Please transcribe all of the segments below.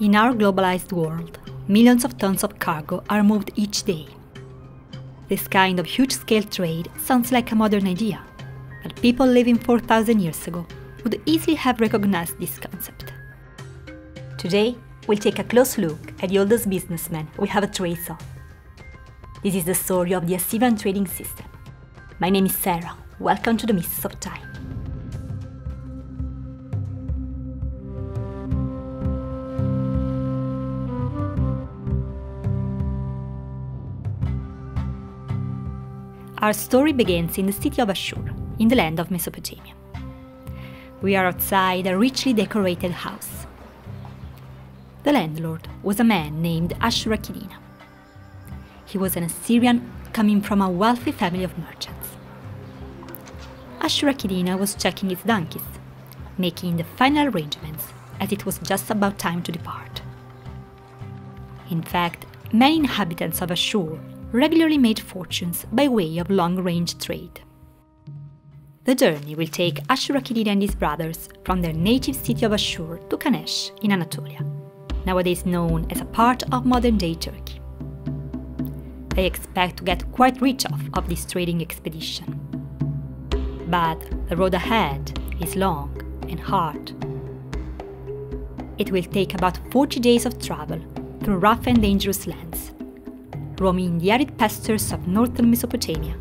In our globalized world, millions of tons of cargo are moved each day. This kind of huge scale trade sounds like a modern idea, but people living 4,000 years ago would easily have recognized this concept. Today, we'll take a close look at the oldest businessman we have a trace of. This is the story of the Assyrian trading system. My name is Sarah. Welcome to the Mists of Time. Our story begins in the city of Ashur, in the land of Mesopotamia. We are outside a richly decorated house. The landlord was a man named Ashurakidina. He was an Assyrian coming from a wealthy family of merchants. Ashurakidina was checking his donkeys, making the final arrangements as it was just about time to depart. In fact, many inhabitants of Ashur regularly made fortunes by way of long range trade. The journey will take Ashurakidina and his brothers from their native city of Ashur to Kanesh in Anatolia, nowadays known as a part of modern day Turkey. They expect to get quite rich off of this trading expedition. But the road ahead is long and hard. It will take about 40 days of travel through rough and dangerous lands roaming the arid pastures of northern Mesopotamia,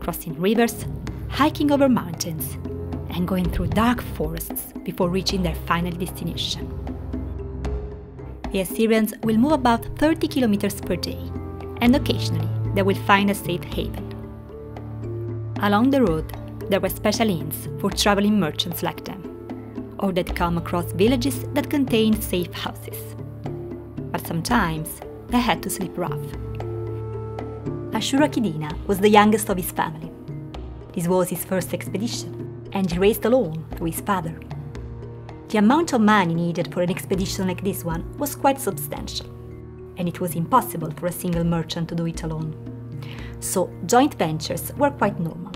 crossing rivers, hiking over mountains, and going through dark forests before reaching their final destination. The Assyrians will move about 30 kilometers per day, and occasionally they will find a safe haven. Along the road, there were special inns for traveling merchants like them, or they'd come across villages that contained safe houses. But sometimes they had to sleep rough. Ashurakidina was the youngest of his family. This was his first expedition, and he raced alone through his father. The amount of money needed for an expedition like this one was quite substantial, and it was impossible for a single merchant to do it alone. So joint ventures were quite normal.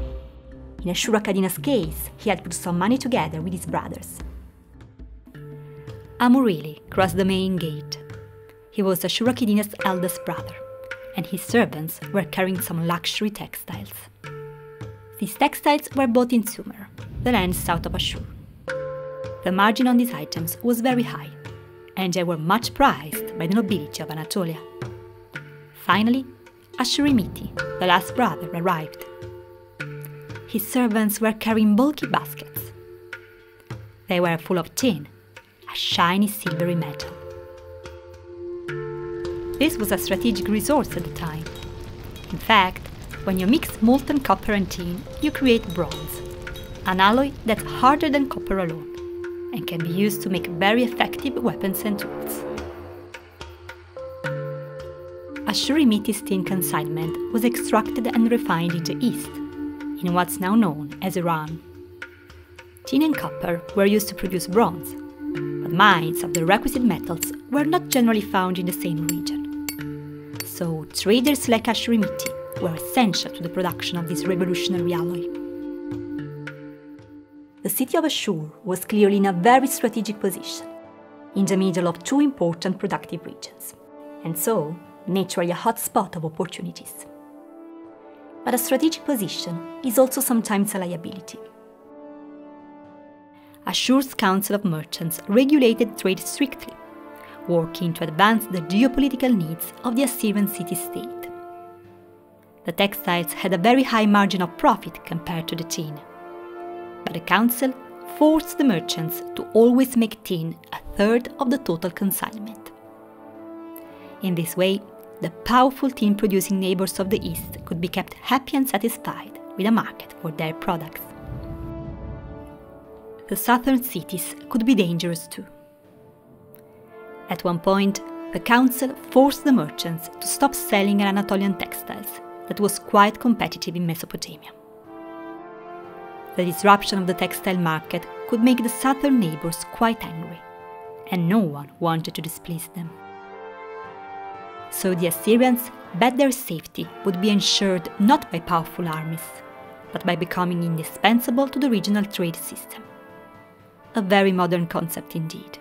In Ashurakidina's case, he had put some money together with his brothers. Amurili crossed the main gate. He was Ashurakidina's eldest brother and his servants were carrying some luxury textiles. These textiles were bought in Sumer, the land south of Ashur. The margin on these items was very high, and they were much prized by the nobility of Anatolia. Finally, Ashurimiti, the last brother, arrived. His servants were carrying bulky baskets. They were full of tin, a shiny silvery metal. This was a strategic resource at the time. In fact, when you mix molten copper and tin, you create bronze, an alloy that's harder than copper alone and can be used to make very effective weapons and tools. Ashurimiti's tin consignment was extracted and refined in the east, in what's now known as Iran. Tin and copper were used to produce bronze, but mines of the requisite metals were not generally found in the same region so traders like Ashurimiti were essential to the production of this revolutionary alloy. The city of Ashur was clearly in a very strategic position, in the middle of two important productive regions, and so naturally a hotspot of opportunities. But a strategic position is also sometimes a liability. Ashur's Council of Merchants regulated trade strictly working to advance the geopolitical needs of the Assyrian city state. The textiles had a very high margin of profit compared to the tin, but the council forced the merchants to always make tin a third of the total consignment. In this way, the powerful tin producing neighbors of the East could be kept happy and satisfied with a market for their products. The southern cities could be dangerous too. At one point, the council forced the merchants to stop selling Anatolian textiles that was quite competitive in Mesopotamia. The disruption of the textile market could make the southern neighbors quite angry, and no one wanted to displease them. So the Assyrians bet their safety would be ensured not by powerful armies, but by becoming indispensable to the regional trade system. A very modern concept indeed.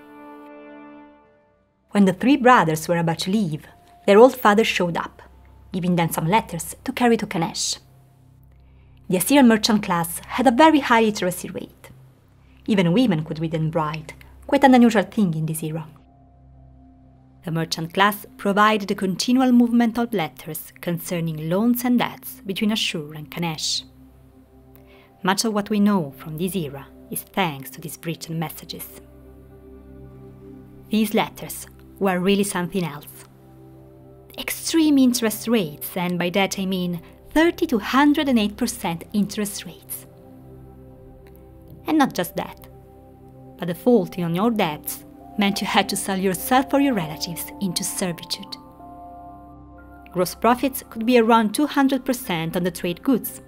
When the three brothers were about to leave, their old father showed up, giving them some letters to carry to Kanesh. The Assyrian merchant class had a very high literacy rate. Even women could read and write, quite an unusual thing in this era. The merchant class provided a continual movement of letters concerning loans and debts between Ashur and Kanesh. Much of what we know from this era is thanks to these written messages. These letters were really something else. Extreme interest rates, and by that I mean 30 to 108% interest rates. And not just that, but defaulting on your debts meant you had to sell yourself or your relatives into servitude. Gross profits could be around 200% on the trade goods,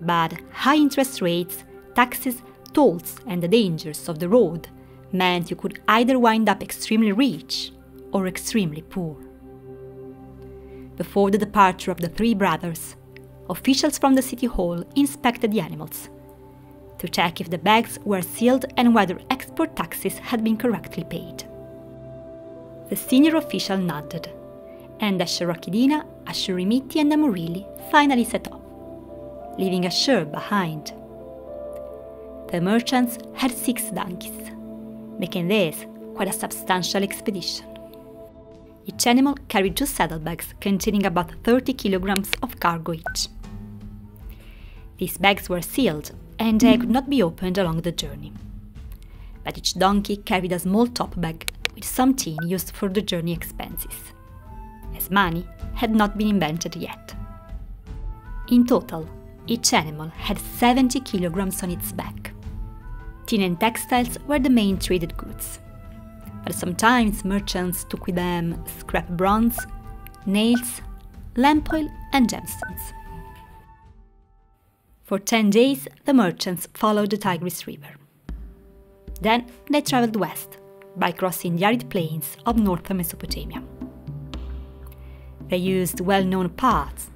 but high interest rates, taxes, tolls, and the dangers of the road meant you could either wind up extremely rich or extremely poor. Before the departure of the three brothers, officials from the city hall inspected the animals to check if the bags were sealed and whether export taxes had been correctly paid. The senior official nodded, and Ashurakidina, Ashurimiti, and Amurili finally set off, leaving Ashur behind. The merchants had six donkeys, making this quite a substantial expedition. Each animal carried two saddlebags containing about 30 kilograms of cargo each. These bags were sealed and they could not be opened along the journey. But each donkey carried a small top bag with some tin used for the journey expenses, as money had not been invented yet. In total, each animal had 70 kilograms on its back. Tin and textiles were the main traded goods, but sometimes merchants took with them scrap bronze, nails, lamp oil, and gemstones. For 10 days, the merchants followed the Tigris River. Then they traveled west by crossing the arid plains of northern Mesopotamia. They used well known paths,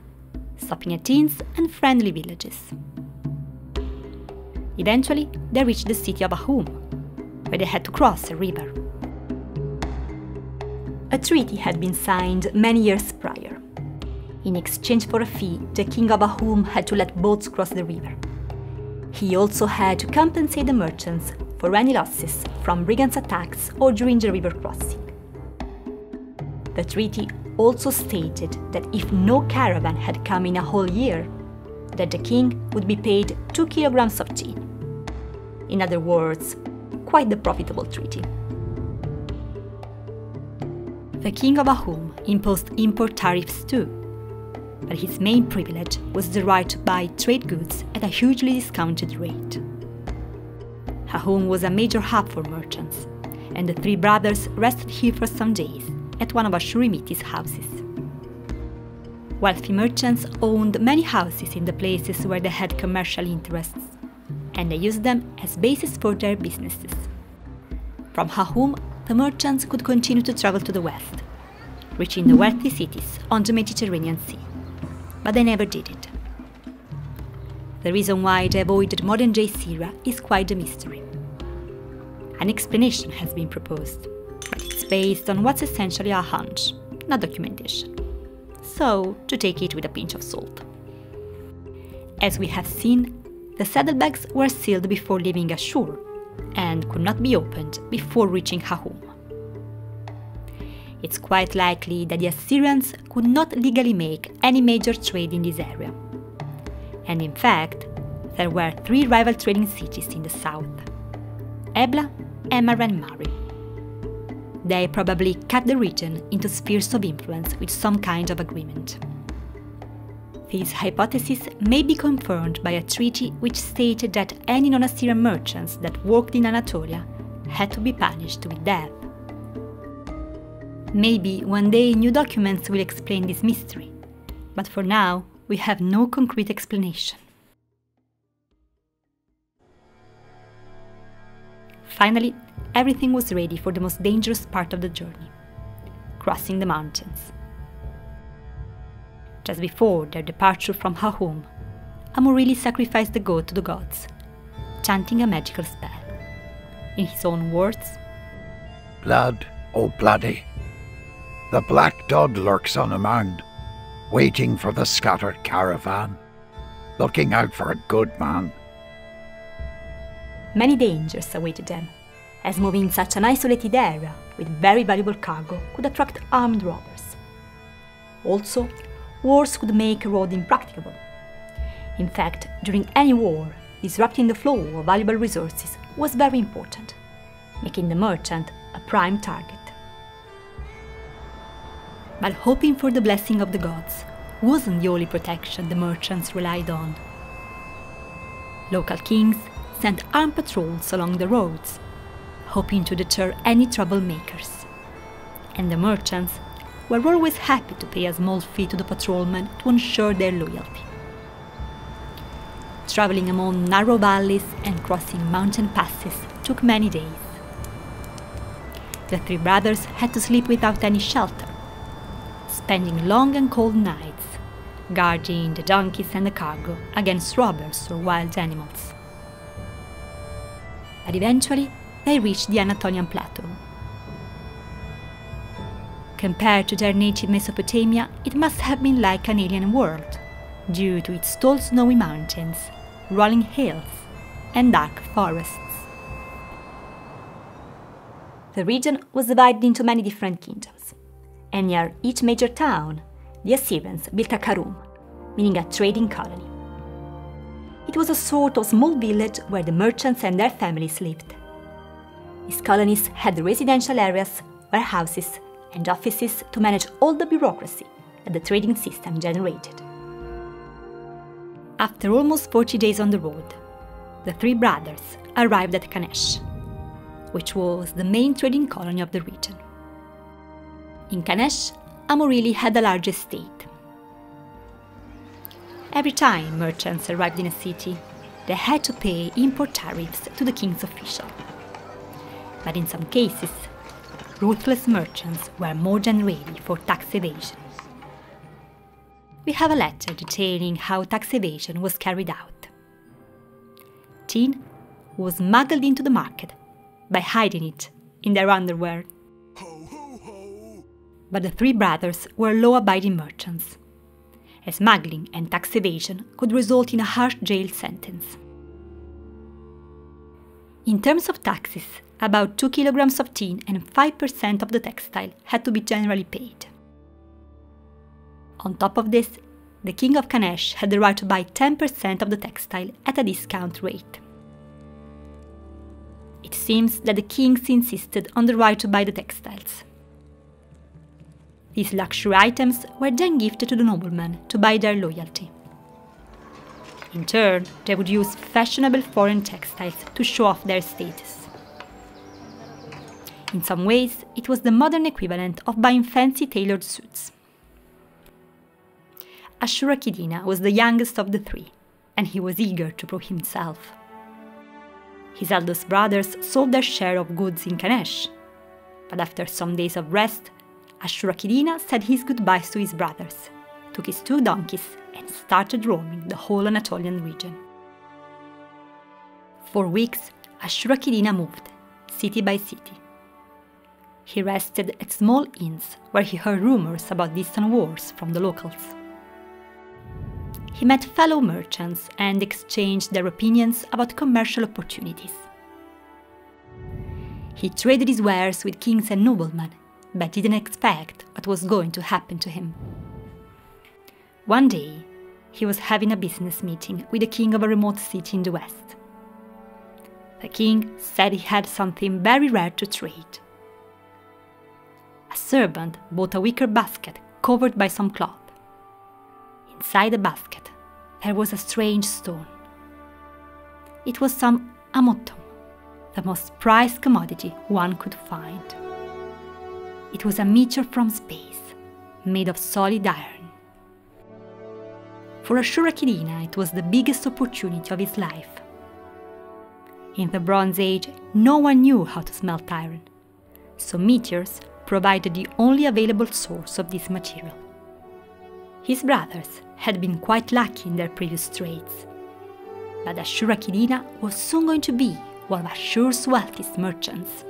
stopping at inns and friendly villages. Eventually, they reached the city of Ahum, where they had to cross a river. A treaty had been signed many years prior. In exchange for a fee, the king of Ahum had to let boats cross the river. He also had to compensate the merchants for any losses from brigands' attacks or during the river crossing. The treaty also stated that if no caravan had come in a whole year, that the king would be paid 2 kilograms of tin. In other words, quite the profitable treaty. The king of Ahum imposed import tariffs too, but his main privilege was the right to buy trade goods at a hugely discounted rate. Ahum was a major hub for merchants, and the three brothers rested here for some days at one of Ashurimiti's houses. Wealthy merchants owned many houses in the places where they had commercial interests, and they used them as bases for their businesses. From Hahum, the merchants could continue to travel to the west, reaching the wealthy cities on the Mediterranean Sea but they never did it. The reason why they avoided modern day Syria is quite a mystery. An explanation has been proposed, but it's based on what's essentially a hunch, not documentation. So, to take it with a pinch of salt. As we have seen, the saddlebags were sealed before leaving Ashur and could not be opened before reaching Hahum. it's quite likely that the Assyrians could not legally make any major trade in this area. And in fact, there were three rival trading cities in the south Ebla, Emar, and Mari. They probably cut the region into spheres of influence with some kind of agreement. This hypothesis may be confirmed by a treaty which stated that any non Assyrian merchants that worked in Anatolia had to be punished with death. Maybe one day new documents will explain this mystery, but for now we have no concrete explanation. Finally, everything was ready for the most dangerous part of the journey crossing the mountains. Just before their departure from Ahum, Amurili sacrificed the goat to the gods, chanting a magical spell. In his own words, Blood, oh bloody, The black dog lurks on a mound, waiting for the scattered caravan, looking out for a good man. Many dangers awaited them, as moving in such an isolated area with very valuable cargo could attract armed robbers. Also, wars could make a road impracticable. In fact, during any war, disrupting the flow of valuable resources was very important, making the merchant a prime target. But hoping for the blessing of the gods wasn't the only protection the merchants relied on. Local kings sent armed patrols along the roads, hoping to deter any troublemakers. And the merchants were always happy to pay a small fee to the patrolmen to ensure their loyalty. Traveling among narrow valleys and crossing mountain passes took many days. The three brothers had to sleep without any shelter, spending long and cold nights guarding the donkeys and the cargo against robbers or wild animals. But eventually, they reached the Anatolian plateau. Compared to their native Mesopotamia, it must have been like an alien world, due to its tall snowy mountains, rolling hills, and dark forests. The region was divided into many different kingdoms, and near each major town, the Assyrians built a karum, meaning a trading colony. It was a sort of small village where the merchants and their families lived. These colonies had residential areas, warehouses, and offices to manage all the bureaucracy that the trading system generated. After almost 40 days on the road, the three brothers arrived at Kanesh, which was the main trading colony of the region. In Kanesh, Amurili had a large estate. Every time merchants arrived in a city, they had to pay import tariffs to the king's official. But in some cases, ruthless merchants were more than ready for tax evasion. We have a letter detailing how tax evasion was carried out. Tin was smuggled into the market by hiding it in their underwear but the three brothers were law abiding merchants. A smuggling and tax evasion could result in a harsh jail sentence. In terms of taxes, about 2 kilograms of tin and 5% of the textile had to be generally paid. On top of this, the king of Kanesh had the right to buy 10% of the textile at a discount rate. It seems that the kings insisted on the right to buy the textiles. These luxury items were then gifted to the noblemen to buy their loyalty. In turn, they would use fashionable foreign textiles to show off their status. In some ways, it was the modern equivalent of buying fancy tailored suits. Ashura was the youngest of the three, and he was eager to prove himself. His eldest brothers sold their share of goods in Kanesh, but after some days of rest, Ashura said his goodbyes to his brothers, took his two donkeys, and started roaming the whole Anatolian region. For weeks, Ashura moved, city by city. He rested at small inns where he heard rumors about distant wars from the locals. He met fellow merchants and exchanged their opinions about commercial opportunities. He traded his wares with kings and noblemen but didn't expect what was going to happen to him. One day, he was having a business meeting with the king of a remote city in the west. The king said he had something very rare to trade. A servant bought a wicker basket covered by some cloth. Inside the basket, there was a strange stone. It was some amotum, the most prized commodity one could find. It was a meteor from space, made of solid iron. For Ashura Kedina, it was the biggest opportunity of his life. In the Bronze Age, no one knew how to smelt iron, so meteors provided the only available source of this material. His brothers had been quite lucky in their previous trades, but Ashura Kedina was soon going to be one of Ashur's wealthiest merchants.